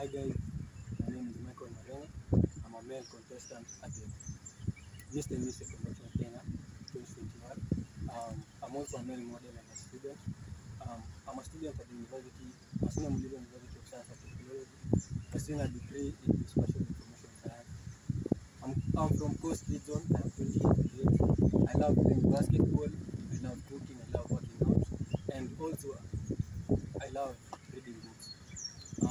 Hi guys, my name is Michael Marene. I'm a male contestant at the Mr. Mrs. Convention Kenya 2021. Um, I'm also a male model and a student. Um, I'm a student at the University, Masinde Muliro University of Science and Technology, pursuing a degree in Spatial Information Science. I'm, I'm from Coast Region, I'm 28. I love playing basketball, I love cooking, I love working out, and also I love.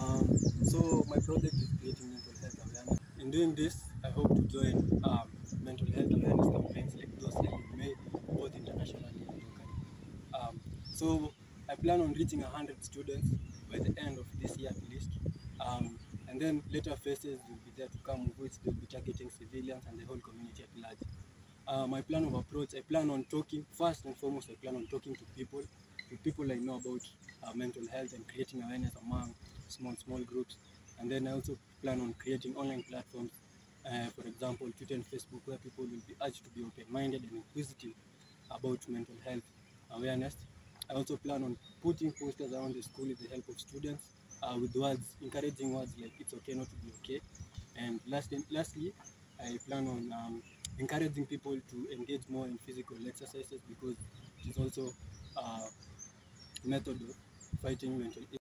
Um, so my project is creating mental health awareness. In doing this, I hope to join um, mental health awareness campaigns like those held in May, both internationally and locally. Um, so I plan on reaching 100 students by the end of this year at least. Um, and then later phases will be there to come, which they'll be targeting civilians and the whole community at large. Uh, my plan of approach, I plan on talking, first and foremost, I plan on talking to people, to people I know about uh, mental health and creating awareness among small, small groups. And then I also plan on creating online platforms, uh, for example, Twitter and Facebook, where people will be urged to be open-minded and inquisitive about mental health awareness. I also plan on putting posters around the school with the help of students uh, with words, encouraging words like it's okay not to be okay. And lastly, lastly I plan on um, encouraging people to engage more in physical exercises because it is also a method of fighting mental illness.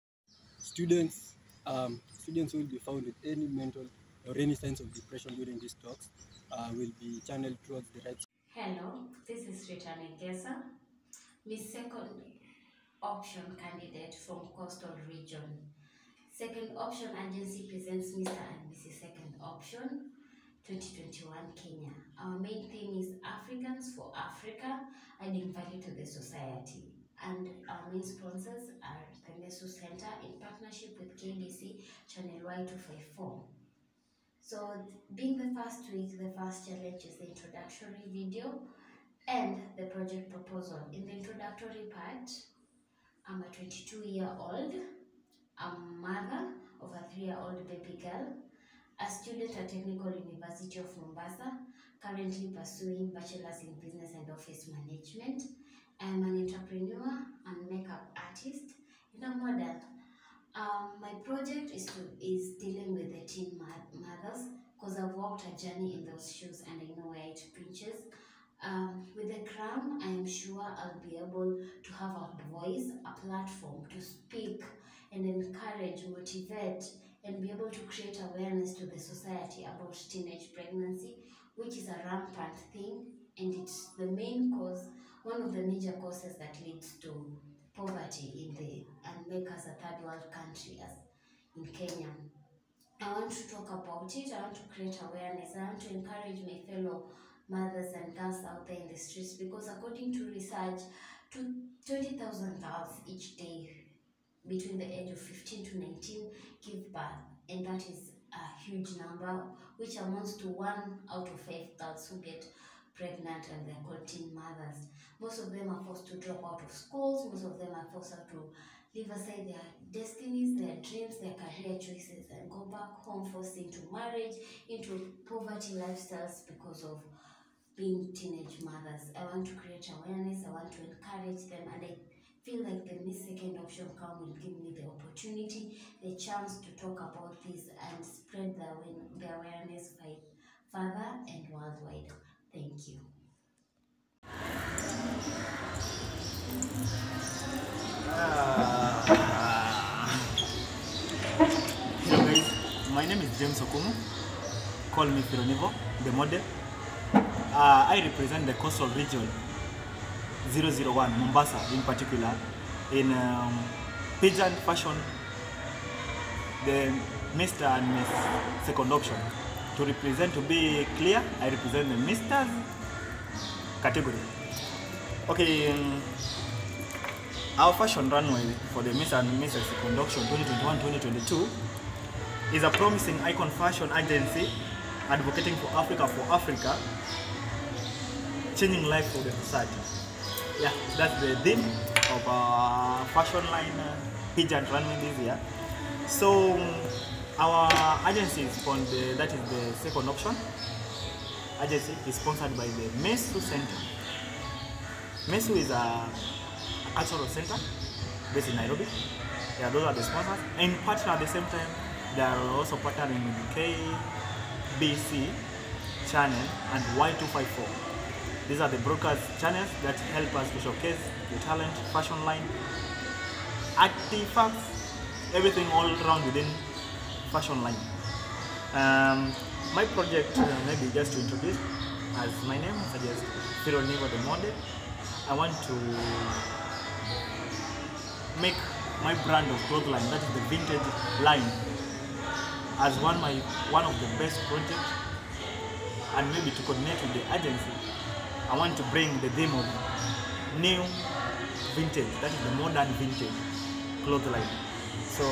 Students, um, students will be found with any mental or any signs of depression during these talks uh, will be channeled towards the right Hello, this is Rita Negesa, Miss Second Option candidate from Coastal Region. Second Option Agency presents Mr. and Mrs. Second Option 2021 Kenya. Our main theme is Africans for Africa, adding value to the society. And our main sponsors are the Mesu Center in partnership with KBC Channel Y254. So, being the first week, the first challenge is the introductory video and the project proposal. In the introductory part, I'm a 22 year old, I'm a mother of a 3 year old baby girl, a student at Technical University of Mombasa, currently pursuing bachelor's in business and office management. I am an entrepreneur and makeup artist and a model. Um, my project is to is dealing with the teen mo- mothers because I've walked a journey in those shoes and I know where it pinches. Um, with the crown, I am sure I'll be able to have a voice, a platform to speak and encourage, motivate, and be able to create awareness to the society about teenage pregnancy, which is a rampant thing and it's the main cause, one of the major causes that leads to poverty in the and make us a third world country as in Kenya. I want to talk about it. I want to create awareness. I want to encourage my fellow mothers and girls out there in the streets because according to research, to 20,000 girls each day between the age of 15 to 19 give birth, and that is a huge number, which amounts to one out of five girls who get pregnant and they're called teen mothers. Most of them are forced to drop out of schools, most of them are forced to leave aside their destinies, their dreams, their career choices, and go back home forced into marriage, into poverty lifestyles because of being teenage mothers. I want to create awareness, I want to encourage them, and I feel like the Miss Second Option Crown will give me the opportunity, the chance to talk about this and spread the, the awareness by further and worldwide. Thank you. Hello guys, my name is James Okumu. Call me Fironivo, the model. Uh, I represent the coastal region 001, Mombasa in particular, in um, pageant fashion, the Mr. and Miss second option. To represent, to be clear, I represent the Misters category. Okay, um, our fashion runway for the Miss and Mrs. Second Option 2021-2022 is a promising icon fashion agency advocating for Africa for Africa, changing life for the society. Yeah, that's the theme of our fashion line uh, pageant runway this year. So um, our agency is from the, that is the second option. Agency is sponsored by the Mesu Center. Mesu is a cultural center based in Nairobi. Yeah, those are the sponsors. And partner at the same time They are also partnering with KBC channel and Y254. These are the broadcast channels that help us to showcase the talent, fashion line, artifacts, everything all around within fashion line. Um, my project, uh, maybe just to introduce, as my name suggests, Fironivo the model. I want to make my brand of cloth line, that is the vintage line, as one my one of the best projects, and maybe to coordinate with the agency. I want to bring the theme of new vintage, that is the modern vintage cloth line. So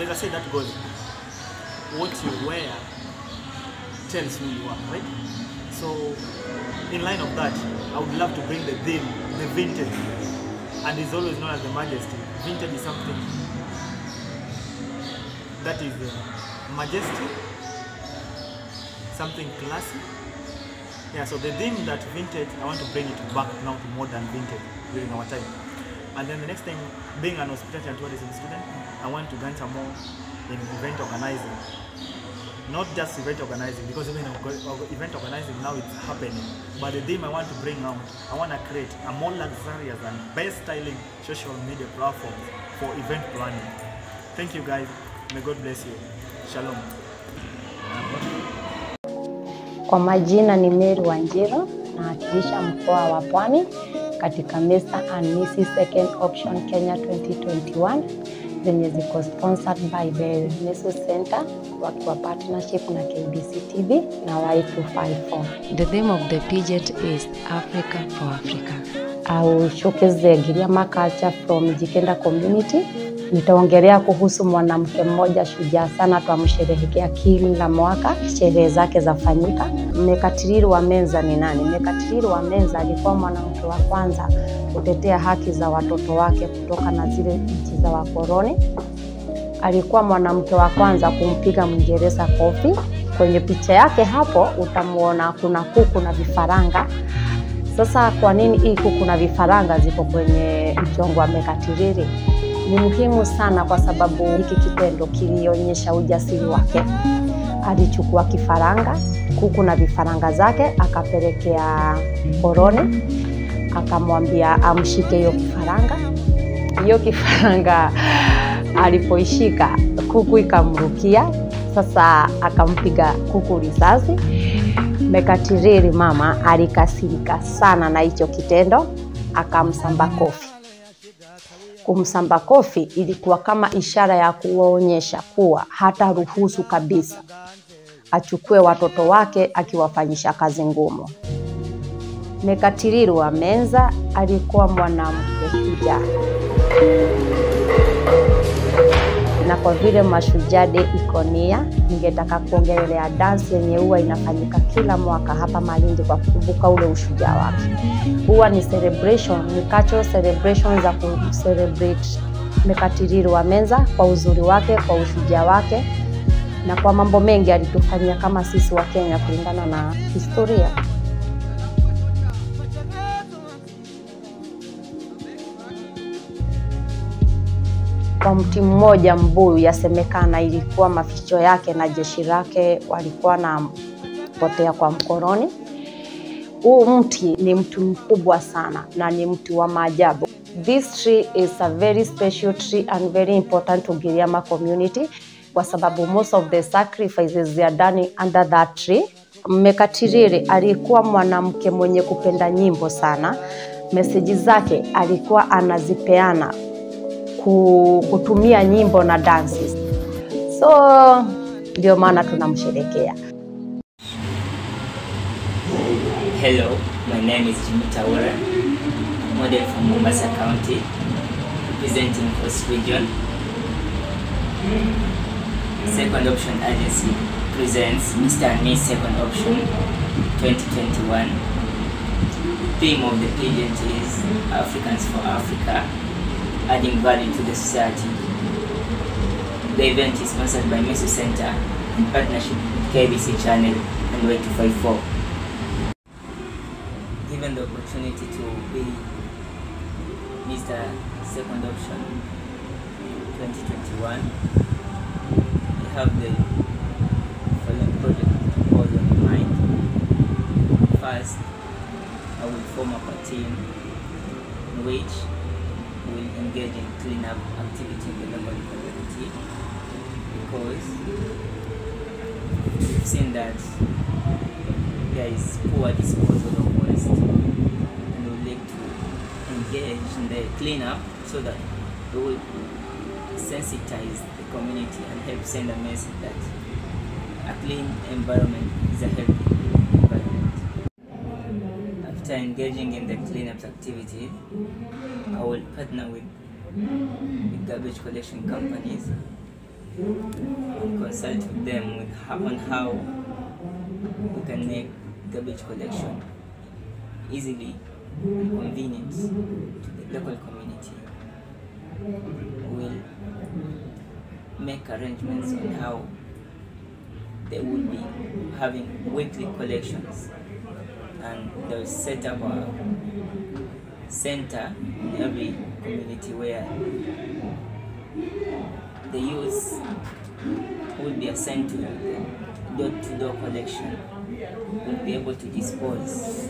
there's a say that goes, what you wear tells who you are, right? So in line of that, I would love to bring the theme, the vintage, and it's always known as the majesty. Vintage is something that is uh, majesty, something classy. Yeah, so the theme that vintage, I want to bring it back now to modern vintage during our time. And then the next thing, being an hospitality and tourism student, I want to venture more in event organizing. Not just event organizing, because even event organizing now it's happening. But the theme I want to bring out, I want to create a more luxurious and best styling social media platform for event planning. Thank you guys. May God bless you. Shalom. Kwa majina ni Mary Wanjiru, nawakilisha mkoa wa Pwani katika Mr and Mrs Second Option Kenya 2021 zenye ziko sponsored by the Meso Center wakiwa partnership na KBC TV na Y254. The theme of the pageant is Africa for Africa. I will showcase the Giriama culture from Jikenda community. Nitaongelea kuhusu mwanamke mmoja shujaa sana, twamsherehekea kila mwaka, sherehe zake zafanyika. mekatiriri wa Menza ni nani? Mekatilili wa Menza alikuwa mwanamke wa kwanza kutetea haki za watoto wake kutoka na zile nchi za wakoroni Alikuwa mwanamke wa kwanza kumpiga Mwingereza kofi. Kwenye picha yake hapo utamwona kuna kuku na vifaranga. Sasa kwa nini hii kuku na vifaranga ziko kwenye mchongo wa Mekatilili? Ni muhimu sana kwa sababu hiki kitendo kilionyesha ujasiri wake. Alichukua kifaranga, kuku na vifaranga zake, akapelekea koroni, akamwambia amshike hiyo kifaranga. Hiyo kifaranga alipoishika, kuku ikamrukia. Sasa akampiga kuku risasi. Mekatiriri mama alikasirika sana na hicho kitendo, akamsamba kofi. Kumsamba kofi ilikuwa kama ishara ya kuwaonyesha kuwa hata ruhusu kabisa achukue watoto wake akiwafanyisha kazi ngumu. Mekatiriru wa Menza alikuwa mwanamke shujaa, na kwa vile Mashujaa Day iko nia, ningetaka kuongelelea dansi yenye huwa inafanyika kila mwaka hapa Malindi kwa kukumbuka ule ushujaa wake. Huwa ni celebration, ni cultural celebration za kucelebrate Mekatilili wa Menza kwa uzuri wake, kwa ushujaa wake na kwa mambo mengi alitufanyia kama sisi wa Kenya kulingana na historia. Kwa mti mmoja mbuyu, yasemekana ilikuwa maficho yake na jeshi lake walikuwa na potea kwa mkoroni. Huu mti ni mti mkubwa sana na ni mti wa maajabu. This tree is a very special tree and very important to Giriama community kwa sababu most of the sacrifices they are done under that tree. Mekatiriri alikuwa mwanamke mwenye kupenda nyimbo sana. Meseji zake alikuwa anazipeana kutumia nyimbo na dances, so ndio maana tunamsherekea. Hello, my name is Jimmy Tawara, model from Mombasa County, representing Coast Region. Second Option Agency presents Mr. and Miss Second Option 2021. Theme of the pageant is Africans for Africa, adding value to the society. The event is sponsored by Meso Center in partnership with KBC Channel and Y254 given the opportunity to be Mr. Second Option in 2021, we have the following project proposal in mind. First, I will form up a team in which will engage in cleanup activity in the local community because we've seen that there is poor disposal of waste and we would like to engage in the cleanup so that we will sensitize the community and help send a message that a clean environment is a healthy. After engaging in the cleanup activity, I will partner with the garbage collection companies and consult with them with how, on how we can make garbage collection easily and convenient to the local community. We will make arrangements on how they will be having weekly collections and they'll set up a center in every community where the youth will be assigned to door-to-door collection will be able to dispose.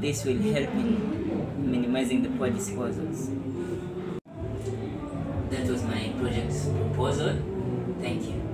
This will help in minimizing the poor disposals. That was my project proposal. Thank you.